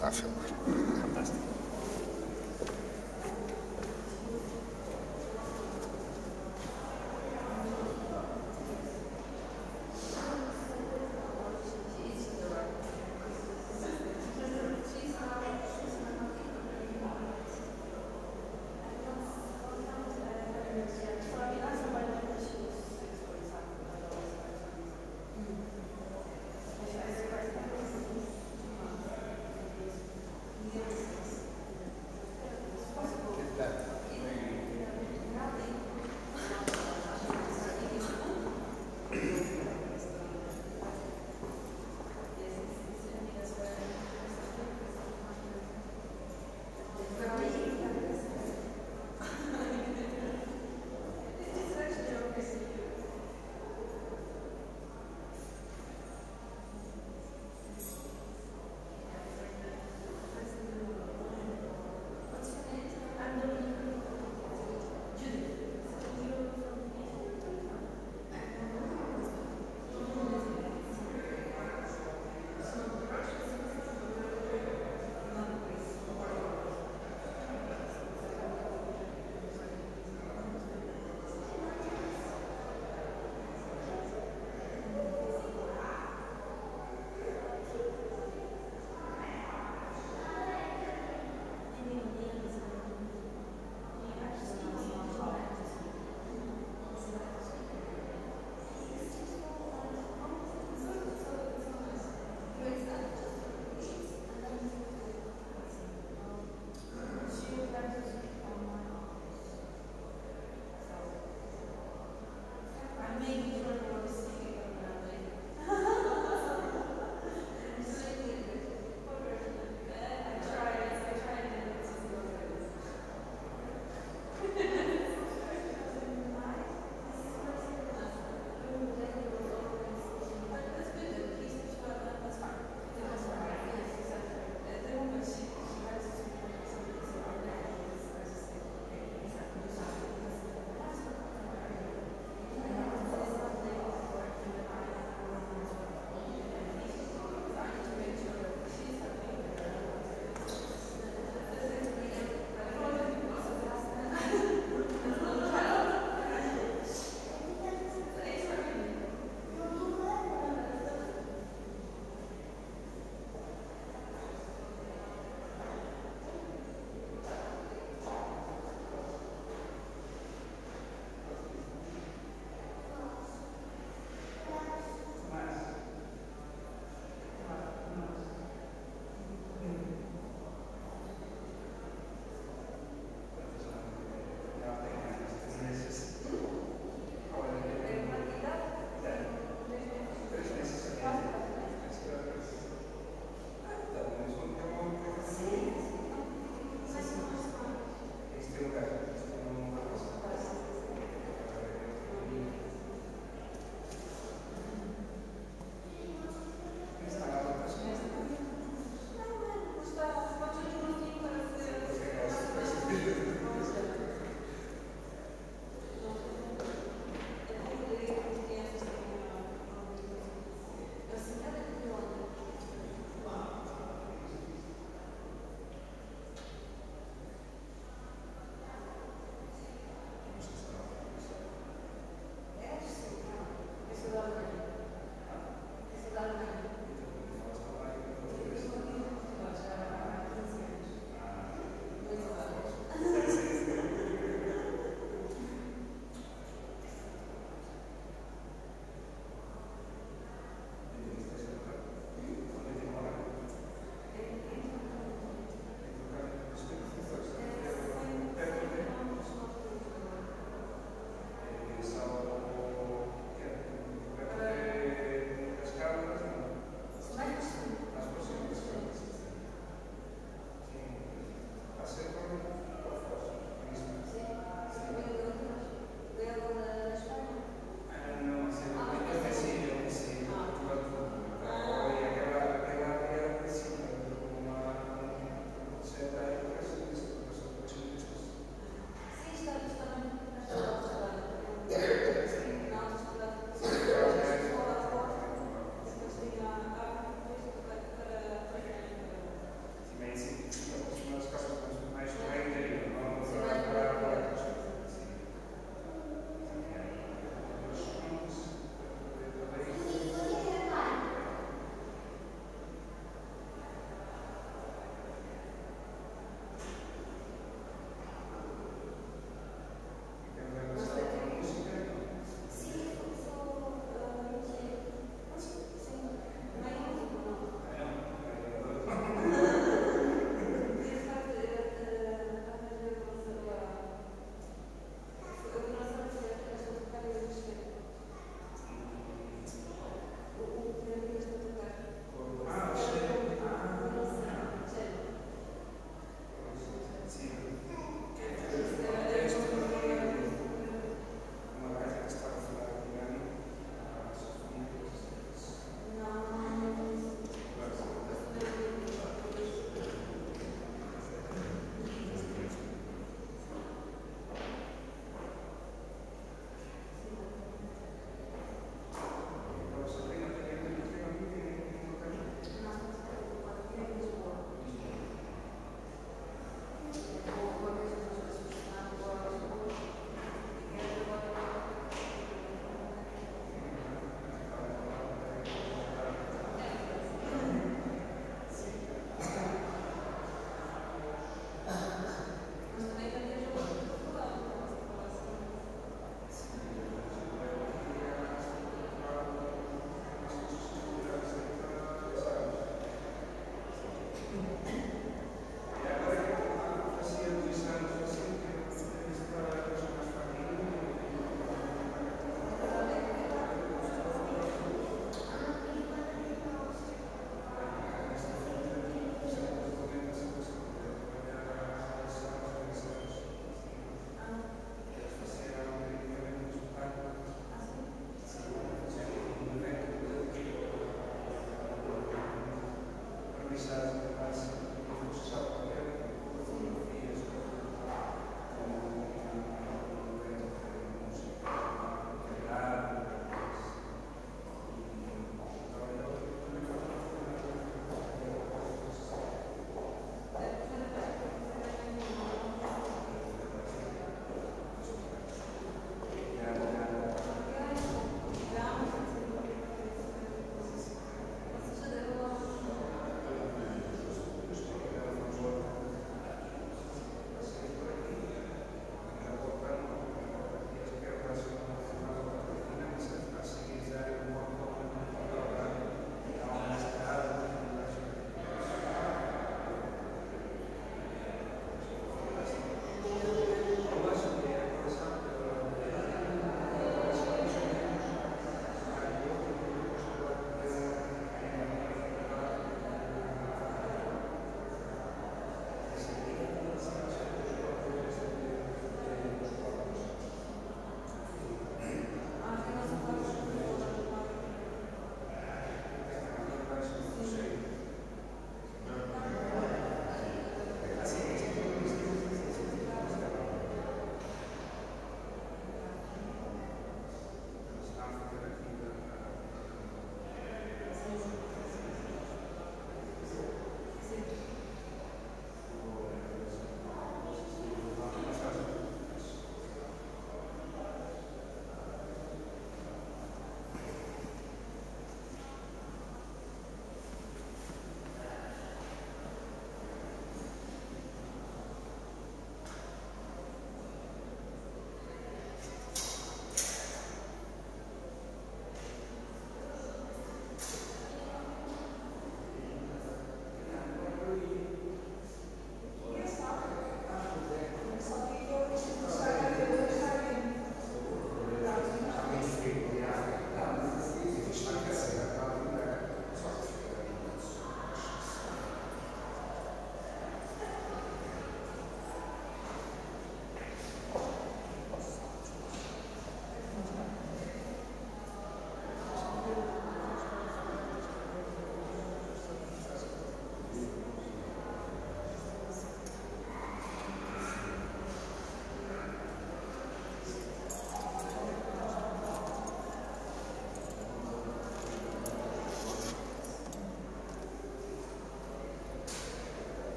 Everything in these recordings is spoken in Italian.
Tá, Fantástico.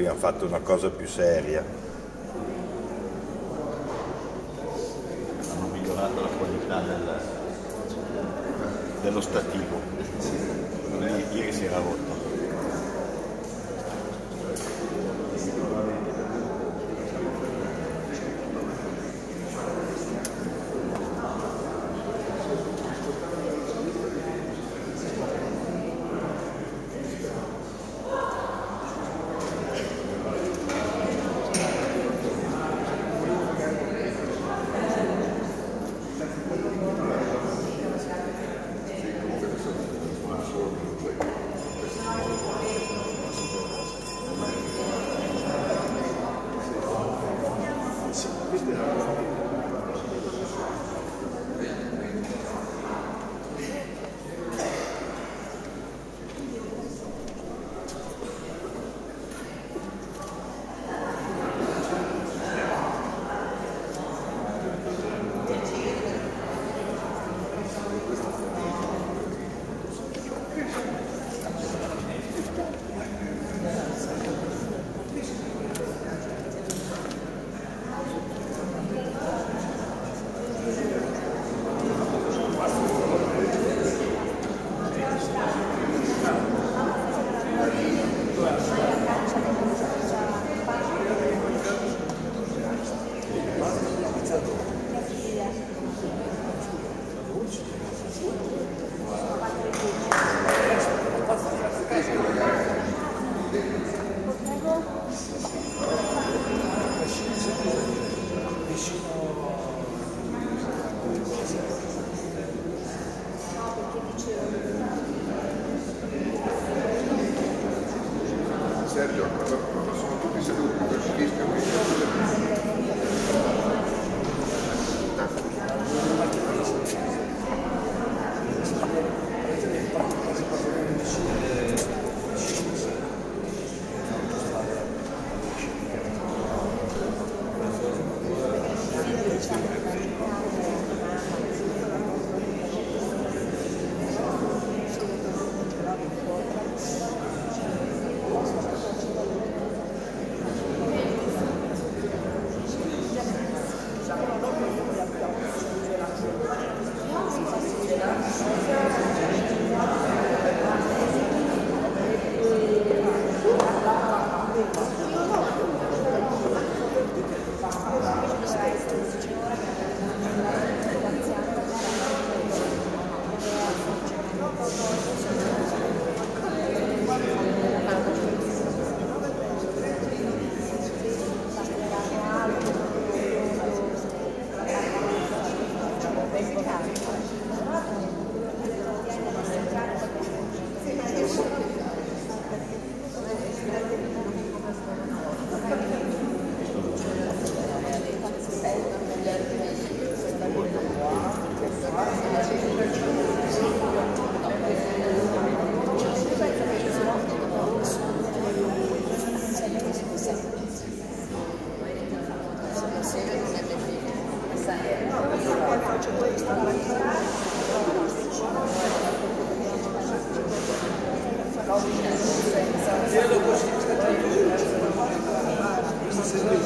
Qui hanno fatto una cosa più seria.